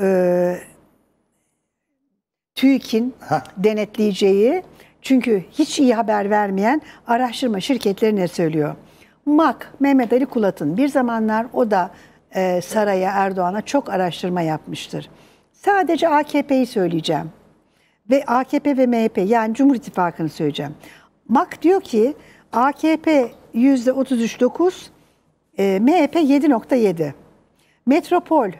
e, TÜİK'in denetleyeceği çünkü hiç iyi haber vermeyen araştırma şirketleri ne söylüyor? MAK, Mehmet Ali Kulat'ın bir zamanlar o da e, saraya Erdoğan'a çok araştırma yapmıştır. Sadece AKP'yi söyleyeceğim ve AKP ve MHP yani Cumhur İttifakı'nı söyleyeceğim. MAK diyor ki AKP %33.9, e, MHP 7.7. Metropol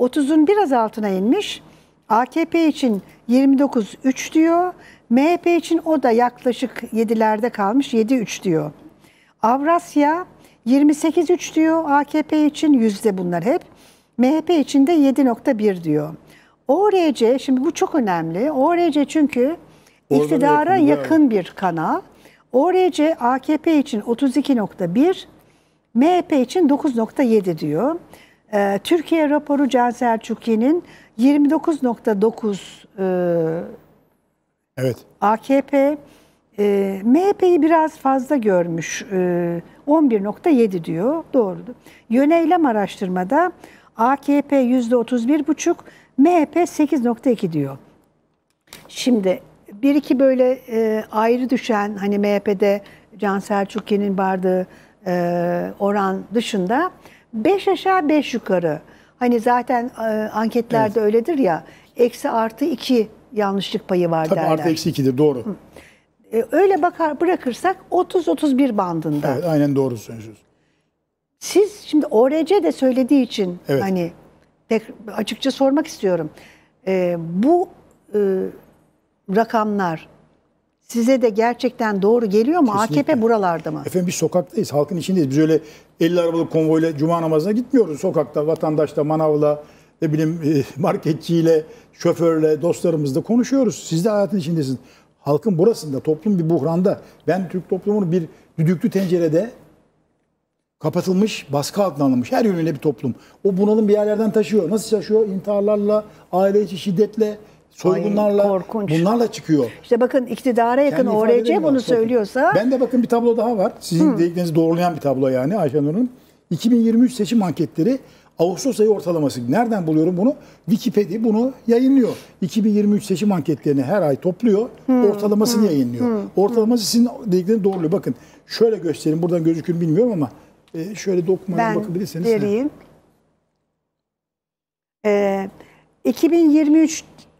30'un biraz altına inmiş. AKP için 29.3 diyor. MHP için o da yaklaşık 7'lerde kalmış 7.3 diyor. Avrasya 28.3 diyor AKP için yüzde bunlar hep. MHP için de 7.1 diyor. ORC şimdi bu çok önemli. ORC çünkü Orada da iktidara yakın, yakın bir kanal. ORC AKP için 32.1, MHP için 9.7 diyor. Ee, Türkiye raporu Can Selçuklu'nun 29.9 e, Evet. AKP e, MHP'yi biraz fazla görmüş. E, 11.7 diyor. Doğrudur. Yöneylem araştırmada AKP %31,5, MHP 8.2 diyor. Şimdi bir iki böyle e, ayrı düşen hani MHP'de Can Selçuklu'nun vardığı e, oran dışında 5 aşağı 5 yukarı. Hani zaten e, anketlerde öyledir ya eksi artı 2 yanlışlık payı var Tabii derler. artı eksi 2'dir doğru. E, öyle bakar bırakırsak 30-31 bandında. Evet aynen doğru söylüyorsunuz. Siz şimdi ORC de söylediği için Evet. hani tek, açıkça sormak istiyorum. E, bu e, rakamlar size de gerçekten doğru geliyor mu? Kesinlikle. AKP buralarda mı? Efendim biz sokaktayız, halkın içindeyiz. Biz öyle 50 arabalık konvoyla cuma namazına gitmiyoruz. Sokakta, vatandaşla, manavla, ne bileyim e, marketçiyle, şoförle, dostlarımızla konuşuyoruz. Siz de hayatın içindesiniz. Halkın burasında, toplum bir buhranda. Ben Türk toplumunu bir düdüklü tencerede kapatılmış, baskı altına alınmış her yönüyle bir toplum. O bunalım bir yerlerden taşıyor. Nasıl taşıyor? İntarlarla, aile içi şiddetle, soygunlarla, korkunç. bunlarla çıkıyor. İşte bakın iktidara yakın Kendi ORC var. bunu söylüyorsa Ben de bakın bir tablo daha var. Sizin dediklerinizi doğrulayan bir tablo yani Ayşen Hanım. 2023 seçim anketleri Ağustos ayı ortalaması. Nereden buluyorum bunu? Wikipedia bunu yayınlıyor. 2023 seçim anketlerini her ay topluyor. Ortalamasını yayınlıyor. Ortalaması sizin dediklerinizi doğruluyor. Bakın şöyle göstereyim. Buradan gözükür bilmiyorum ama e, şöyle dokunmaya ben bakabilirseniz. vereyim. Ee,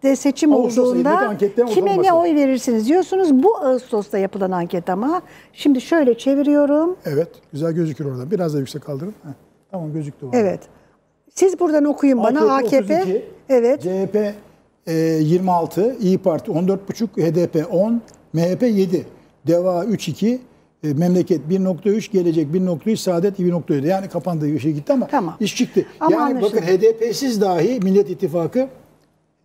2023'te seçim Ağustos olduğunda kime ne oy verirsiniz diyorsunuz. Bu Ağustos'ta yapılan anket ama. Şimdi şöyle çeviriyorum. Evet. Güzel gözükür oradan. Biraz da yüksek kaldırın. Heh, tamam gözüktü. o. Evet. Siz buradan okuyun bana AKP. 32, evet. CHP e, 26, İyi Parti 14,5, HDP 10, MHP 7, DEVA 3,2, e, Memleket 1.3, Gelecek 1.3, Saadet 1.7. Yani kapandığı şey gitti ama Tamam. iş çıktı. Ama yani anlaşıldı. bakın HDP'siz dahi Millet İttifakı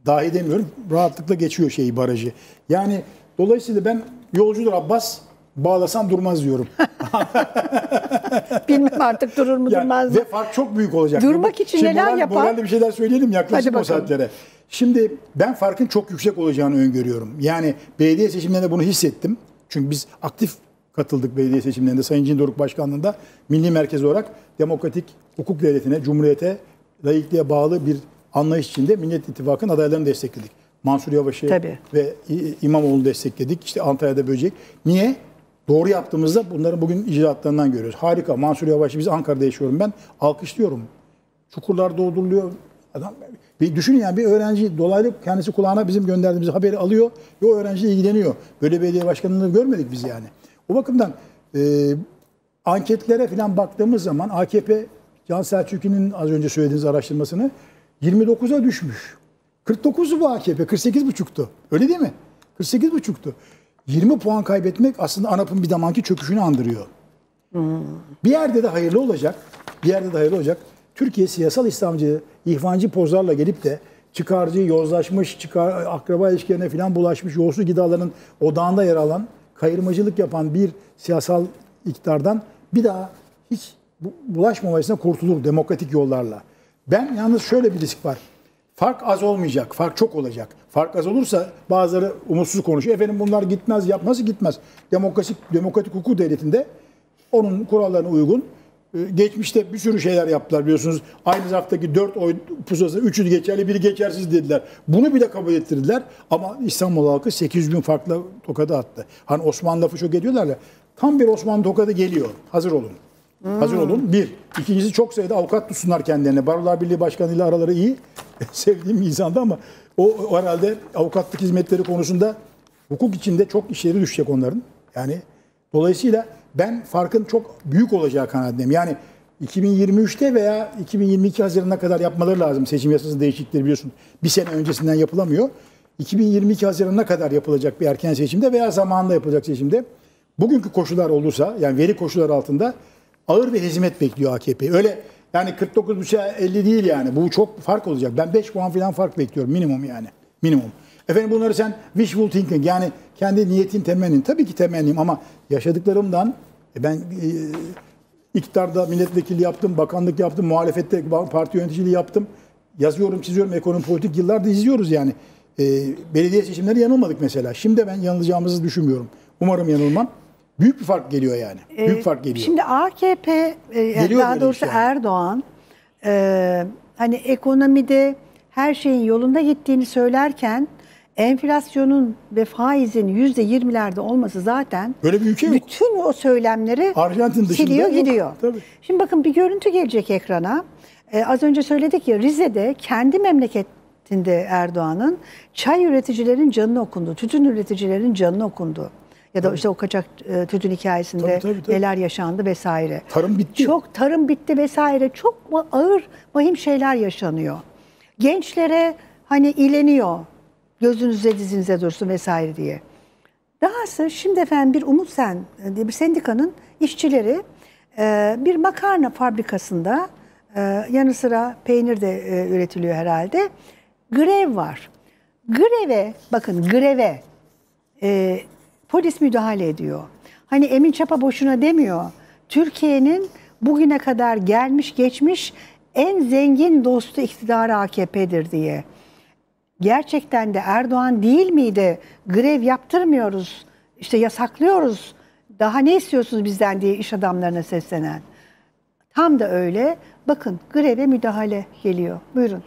dahi demiyorum rahatlıkla geçiyor şeyi barajı. Yani dolayısıyla ben yolcudur Abbas bağlasam durmaz diyorum. Bilmem artık durur mu Yani durmaz mı. ve fark çok büyük olacak. Durmak için Şimdi neler moral- yapar? Moralli bir şeyler söyleyelim yaklaşık o saatlere. Şimdi ben farkın çok yüksek olacağını öngörüyorum. Yani belediye seçimlerinde bunu hissettim. Çünkü biz aktif katıldık belediye seçimlerinde Sayın Cindoruk Başkanlığı'nda milli merkez olarak demokratik hukuk devletine, cumhuriyete, layıklığa bağlı bir anlayış içinde Millet İttifakı'nın adaylarını destekledik. Mansur Yavaş'ı Tabii. ve İmamoğlu'nu destekledik. İşte Antalya'da Böcek. Niye? Doğru yaptığımızda bunların bugün icraatlarından görüyoruz. Harika. Mansur Yavaş'ı biz Ankara'da yaşıyorum ben. Alkışlıyorum. Çukurlar dolduruluyor. Adam bir düşünün yani bir öğrenci dolaylı kendisi kulağına bizim gönderdiğimiz haberi alıyor ve o öğrenciyle ilgileniyor. Böyle belediye başkanlığını görmedik biz yani. O bakımdan e, anketlere falan baktığımız zaman AKP Can Selçuklu'nun az önce söylediğiniz araştırmasını 29'a düşmüş. 49'u bu AKP, 48,5'tu. Öyle değil mi? 48,5'tu. 20 puan kaybetmek aslında ANAP'ın bir zamanki çöküşünü andırıyor. Bir yerde de hayırlı olacak. Bir yerde de hayırlı olacak. Türkiye siyasal İslamcı, ihvancı pozlarla gelip de çıkarcı, yozlaşmış, çıkar, akraba ilişkilerine falan bulaşmış, yolsuz gidaların odağında yer alan, kayırmacılık yapan bir siyasal iktidardan bir daha hiç bu- bulaşmamasına kurtulur demokratik yollarla. Ben yalnız şöyle bir risk var. Fark az olmayacak, fark çok olacak. Fark az olursa bazıları umutsuz konuşuyor. Efendim bunlar gitmez, yapması gitmez. Demokratik, demokratik hukuk devletinde onun kurallarına uygun e, geçmişte bir sürü şeyler yaptılar biliyorsunuz. Aynı zarftaki 4 oy pusulası 3'ü geçerli biri geçersiz dediler. Bunu bile kabul ettirdiler ama İstanbul halkı 800 bin farklı tokadı attı. Hani Osmanlı lafı çok ediyorlar ya tam bir Osmanlı tokadı geliyor. Hazır olun. Hazır olun. Bir. İkincisi çok sayıda avukat tutsunlar kendilerine. Barolar Birliği Başkanı ile araları iyi. Sevdiğim bir insandı ama o, o herhalde avukatlık hizmetleri konusunda hukuk içinde çok işleri düşecek onların. Yani dolayısıyla ben farkın çok büyük olacağı kanaatindeyim. Yani 2023'te veya 2022 Haziran'a kadar yapmaları lazım seçim yasası değişiklikleri biliyorsun. Bir sene öncesinden yapılamıyor. 2022 Haziran'a kadar yapılacak bir erken seçimde veya zamanında yapılacak seçimde bugünkü koşullar olursa yani veri koşulları altında ağır bir hezimet bekliyor AKP. Öyle yani 49.5'a 50 değil yani. Bu çok fark olacak. Ben 5 puan falan fark bekliyorum minimum yani. Minimum. Efendim bunları sen wishful thinking yani kendi niyetin temennin. Tabii ki temennim ama yaşadıklarımdan e, ben e, iktidarda milletvekili yaptım, bakanlık yaptım, muhalefette parti yöneticiliği yaptım. Yazıyorum, çiziyorum, ekonomi politik yıllardır izliyoruz yani. E, belediye seçimleri yanılmadık mesela. Şimdi ben yanılacağımızı düşünmüyorum. Umarım yanılmam. Büyük bir fark geliyor yani. Büyük fark geliyor. Şimdi AKP, e, Geliyor daha doğrusu yani. Erdoğan, e, hani ekonomide her şeyin yolunda gittiğini söylerken enflasyonun ve faizin yüzde yirmilerde olması zaten Böyle bir ülke yok. bütün o söylemleri Arjantin siliyor yok. gidiyor. Tabii. Şimdi bakın bir görüntü gelecek ekrana. Ee, az önce söyledik ya Rize'de kendi memleketinde Erdoğan'ın çay üreticilerin canını okundu, tütün üreticilerin canını okundu. Ya da işte o kaçak e, tütün hikayesinde Tabii, tabii, tabii. neler yaşandı vesaire. Tarım bitti. Çok tarım bitti vesaire. Çok ağır, vahim şeyler yaşanıyor. Gençlere hani ileniyor. Gözünüze dizinize dursun vesaire diye. Dahası şimdi efendim bir Umut Sen diye bir sendikanın işçileri e, bir makarna fabrikasında e, yanı sıra peynir de e, üretiliyor herhalde. Grev var. Greve bakın greve e, polis müdahale ediyor. Hani Emin Çapa boşuna demiyor. Türkiye'nin bugüne kadar gelmiş geçmiş en zengin dostu iktidarı AKP'dir diye. Gerçekten de Erdoğan değil miydi? Grev yaptırmıyoruz, işte yasaklıyoruz. Daha ne istiyorsunuz bizden diye iş adamlarına seslenen. Tam da öyle. Bakın greve müdahale geliyor. Buyurun.